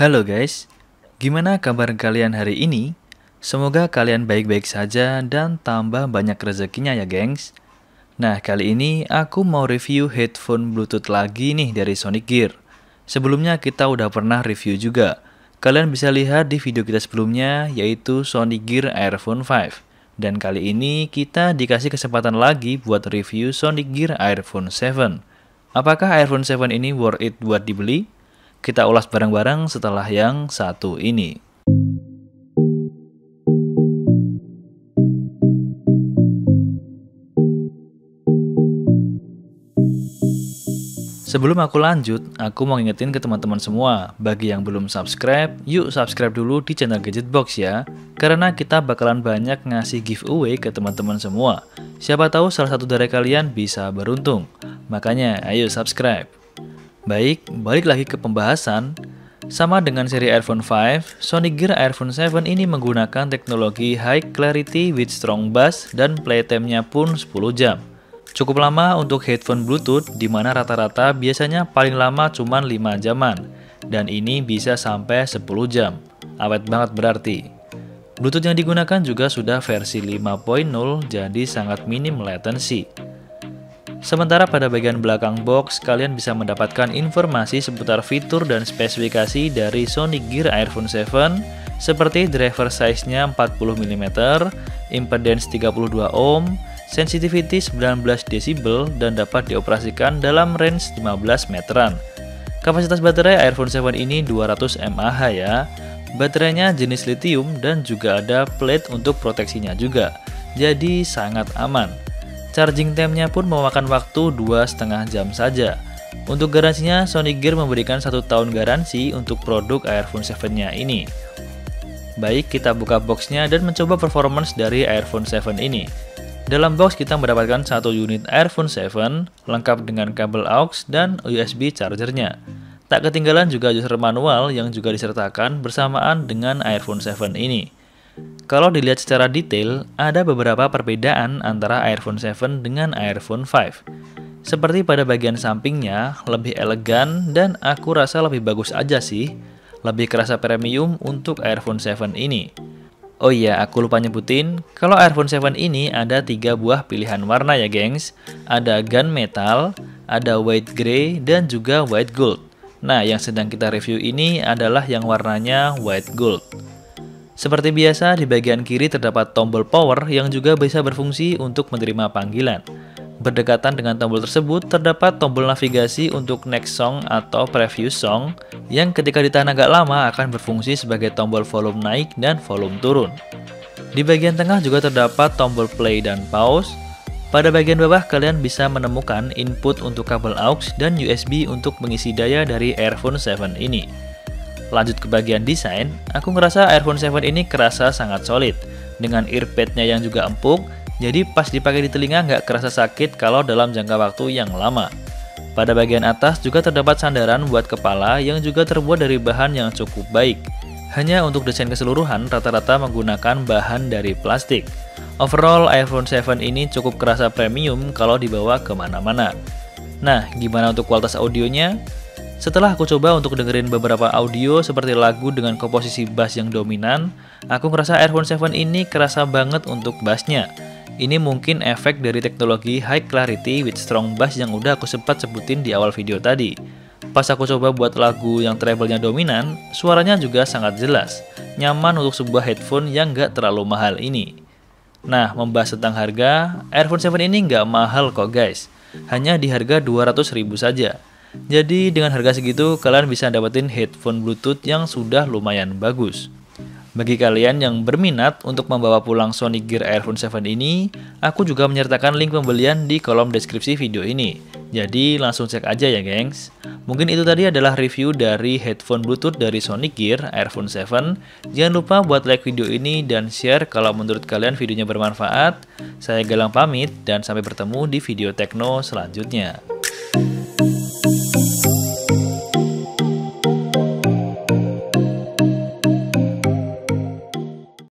Halo guys, gimana kabar kalian hari ini? Semoga kalian baik-baik saja dan tambah banyak rezekinya ya gengs. Nah kali ini aku mau review headphone bluetooth lagi nih dari Sonic Gear. Sebelumnya kita udah pernah review juga. Kalian bisa lihat di video kita sebelumnya yaitu Sonic Gear Airphone 5. Dan kali ini kita dikasih kesempatan lagi buat review Sonic Gear Airphone 7. Apakah iPhone 7 ini worth it buat dibeli? Kita ulas bareng-bareng setelah yang satu ini. Sebelum aku lanjut, aku mau ngingetin ke teman-teman semua, bagi yang belum subscribe, yuk subscribe dulu di channel Gadget Box ya. Karena kita bakalan banyak ngasih giveaway ke teman-teman semua. Siapa tahu salah satu dari kalian bisa beruntung. Makanya, ayo subscribe. Baik, balik lagi ke pembahasan. Sama dengan seri iPhone 5, Sonic Gear iPhone 7 ini menggunakan teknologi High Clarity with Strong Bass dan playtime-nya pun 10 jam. Cukup lama untuk headphone Bluetooth di mana rata-rata biasanya paling lama cuma 5 jaman dan ini bisa sampai 10 jam. Awet banget berarti. Bluetooth yang digunakan juga sudah versi 5.0 jadi sangat minim latency. Sementara pada bagian belakang box, kalian bisa mendapatkan informasi seputar fitur dan spesifikasi dari Sonic Gear Airphone 7 seperti driver size-nya 40 mm, impedance 32 ohm, sensitivity 19 dB dan dapat dioperasikan dalam range 15 meteran. Kapasitas baterai iPhone 7 ini 200 mAh ya. Baterainya jenis lithium dan juga ada plate untuk proteksinya juga. Jadi sangat aman. Charging time-nya pun memakan waktu 2,5 jam saja. Untuk garansinya, Sonic Gear memberikan satu tahun garansi untuk produk iPhone 7-nya ini. Baik, kita buka boxnya dan mencoba performance dari iPhone 7 ini. Dalam box kita mendapatkan satu unit iPhone 7 lengkap dengan kabel aux dan USB chargernya. Tak ketinggalan juga user manual yang juga disertakan bersamaan dengan iPhone 7 ini. Kalau dilihat secara detail, ada beberapa perbedaan antara iPhone 7 dengan iPhone 5. Seperti pada bagian sampingnya, lebih elegan dan aku rasa lebih bagus aja sih. Lebih kerasa premium untuk iPhone 7 ini. Oh iya, aku lupa nyebutin, kalau iPhone 7 ini ada tiga buah pilihan warna ya gengs. Ada gunmetal, ada white grey, dan juga white gold. Nah, yang sedang kita review ini adalah yang warnanya white gold. Seperti biasa, di bagian kiri terdapat tombol power yang juga bisa berfungsi untuk menerima panggilan. Berdekatan dengan tombol tersebut, terdapat tombol navigasi untuk next song atau preview song yang ketika ditahan agak lama akan berfungsi sebagai tombol volume naik dan volume turun. Di bagian tengah juga terdapat tombol play dan pause. Pada bagian bawah kalian bisa menemukan input untuk kabel aux dan USB untuk mengisi daya dari Airphone 7 ini. Lanjut ke bagian desain, aku ngerasa iPhone 7 ini kerasa sangat solid. Dengan earpadnya yang juga empuk, jadi pas dipakai di telinga nggak kerasa sakit kalau dalam jangka waktu yang lama. Pada bagian atas juga terdapat sandaran buat kepala yang juga terbuat dari bahan yang cukup baik. Hanya untuk desain keseluruhan, rata-rata menggunakan bahan dari plastik. Overall, iPhone 7 ini cukup kerasa premium kalau dibawa ke mana-mana. Nah, gimana untuk kualitas audionya? Setelah aku coba untuk dengerin beberapa audio seperti lagu dengan komposisi bass yang dominan, aku ngerasa Airphone 7 ini kerasa banget untuk bassnya. Ini mungkin efek dari teknologi high clarity with strong bass yang udah aku sempat sebutin di awal video tadi. Pas aku coba buat lagu yang treble-nya dominan, suaranya juga sangat jelas, nyaman untuk sebuah headphone yang gak terlalu mahal ini. Nah, membahas tentang harga, Airphone 7 ini nggak mahal kok guys, hanya di harga 200 ribu saja. Jadi dengan harga segitu kalian bisa dapetin headphone bluetooth yang sudah lumayan bagus. Bagi kalian yang berminat untuk membawa pulang Sonic Gear Airphone 7 ini, aku juga menyertakan link pembelian di kolom deskripsi video ini. Jadi langsung cek aja ya gengs. Mungkin itu tadi adalah review dari headphone bluetooth dari Sonic Gear Airphone 7. Jangan lupa buat like video ini dan share kalau menurut kalian videonya bermanfaat. Saya Galang pamit dan sampai bertemu di video tekno selanjutnya.